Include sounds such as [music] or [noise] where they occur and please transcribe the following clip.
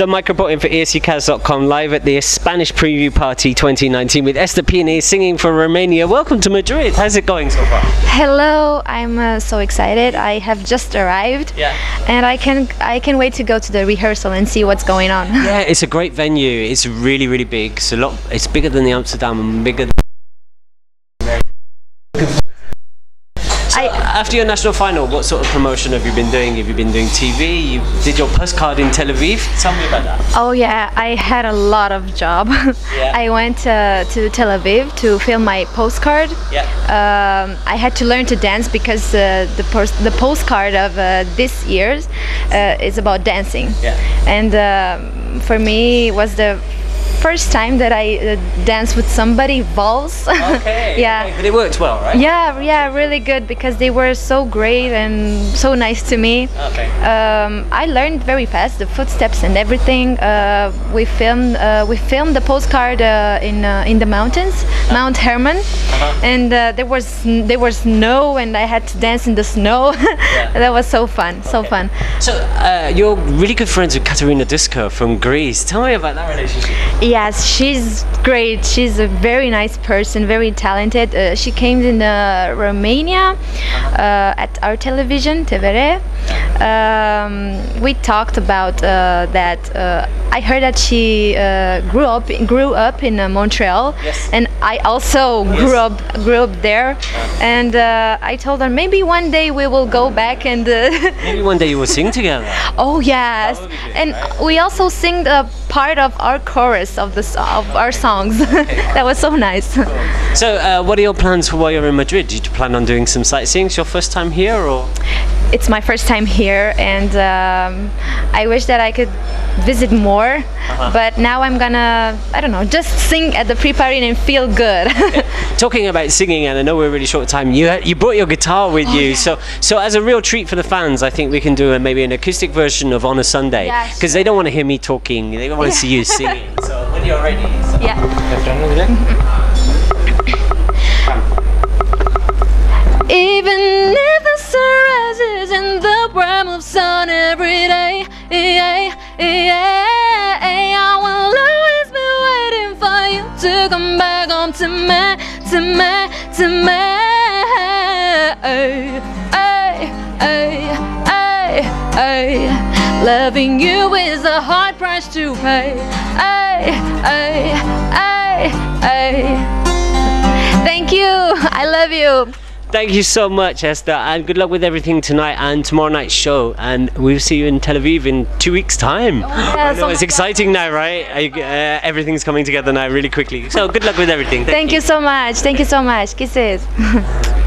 So Mike reporting for E ESCKAZ.com live at the Spanish Preview Party 2019 with Ester Peony singing for Romania. Welcome to Madrid. How's it going so far? Hello, I'm uh, so excited. I have just arrived, Yeah. and I can I can wait to go to the rehearsal and see what's going on. Yeah, it's a great venue. It's really, really big. It's a lot. It's bigger than the Amsterdam and bigger. Than After your national final, what sort of promotion have you been doing? Have you been doing TV? You did your postcard in Tel Aviv. Tell me about that. oh yeah, I had a lot of job. Yeah. [laughs] I went uh, to Tel Aviv to film my postcard. Yeah. Um, I had to learn to dance because uh, the the postcard of uh, this year's uh, is about dancing. Yeah. And um for me, it was the first time that I uh, danced with somebody valse. [laughs] Okay. [laughs] yeah. okay, But it worked well, right? Yeah, yeah, really good because they were so great and so nice to me. Okay. Um, I learned very fast the footsteps and everything. Uh, we filmed uh, we filmed the postcard uh, in uh, in the mountains, Mount Hermon, and uh, there was there was snow and I had to dance in the snow. [laughs] yeah. that was so fun, so fun. So uh, you're really good friends with Katerine Duska from Greece. Tell me about that relationship. Yes, she's great. She's a very nice person, very talented. Uh, she came in uh, Romania uh, at our television, TVR. Um, we talked about uh, that. Uh, I heard that she uh, grew up grew up in uh, Montreal, Yes. and I also grew up grew up there. And uh, I told her maybe one day we will go back and. Uh, [laughs] Maybe one day you will sing together. Oh yes, and we also sing a part of our chorus of the of our songs. [laughs] that was so nice. So, uh, what are your plans for while you're in Madrid? Do you plan on doing some sightseeing? It's your first time here, or it's my first time here, and um, I wish that I could visit more. Uh-huh. But now I'm gonna, I don't know, just sing at the pre-party and feel good. [laughs] talking about singing? And I know we're really short time. You you brought your guitar with you, so so as a real treat for the fans, I think we can do a, maybe an acoustic version of On a Sunday Yeah, because they don't want to hear me talking; they don't want to see you singing. So when you're ready. So. yeah. [laughs] home to me, to me, to me. Ay, ay, ay, ay, ay. Loving you is a hard price to pay. Ay, ay, ay, ay. Thank you. I love you. Thank you so much, Ester, and good luck with everything tonight and tomorrow night's show. And we'll see you in Tel Aviv in two weeks' time. I know oh it's my exciting now, right? I- Uh, everything's coming together now really quickly. So good luck with everything. Thank you so much. Thank you so much. Kisses. [laughs]